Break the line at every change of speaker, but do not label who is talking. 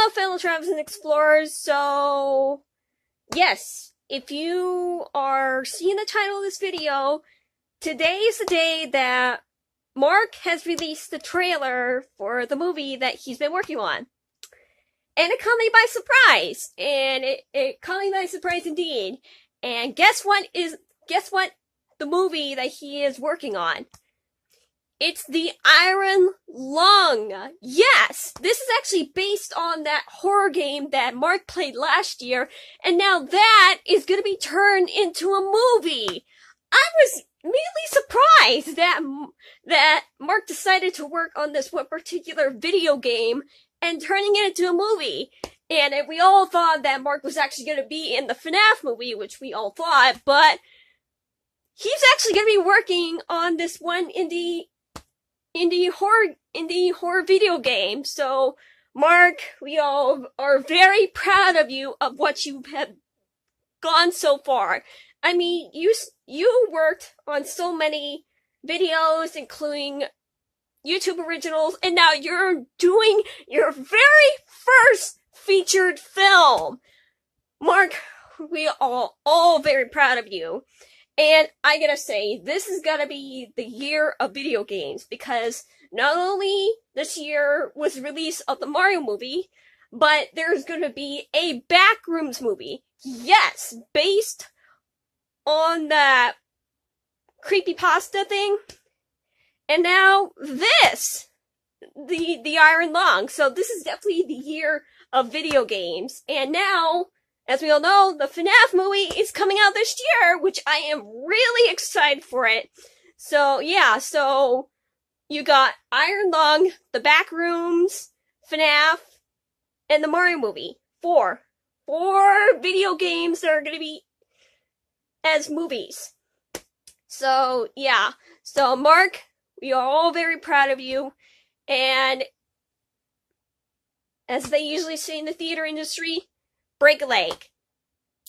Hello, fellow travelers and explorers. So, yes, if you are seeing the title of this video, today is the day that Mark has released the trailer for the movie that he's been working on. And it caught me by surprise. And it, it caught me by surprise indeed. And guess what is, guess what the movie that he is working on? It's the Iron Lung. Yes, this is actually based on that horror game that Mark played last year, and now that is gonna be turned into a movie. I was immediately surprised that that Mark decided to work on this one particular video game and turning it into a movie. And we all thought that Mark was actually going to be in the FNAF movie, which we all thought, but he's actually going to be working on this one indie indie horror indie horror video game. So, Mark, we all are very proud of you of what you have gone so far. I mean, you you worked on so many videos, including YouTube originals, and now you're doing your very first featured film. Mark, we are all very proud of you. And I gotta say, this is gonna be the year of video games because not only this year was release of the Mario movie, but there's gonna be a Backrooms movie. Yes, based on that creepy pasta thing. And now this, the the Iron Lung. So this is definitely the year of video games. And now as we all know, the FNAF movie is coming out this year, which I am really excited for it. So, yeah, so you got Iron Lung, The Backrooms, FNAF, and the Mario movie. Four. Four video games that are gonna be as movies. So, yeah. So, Mark, we are all very proud of you. And as they usually say in the theater industry, break a leg.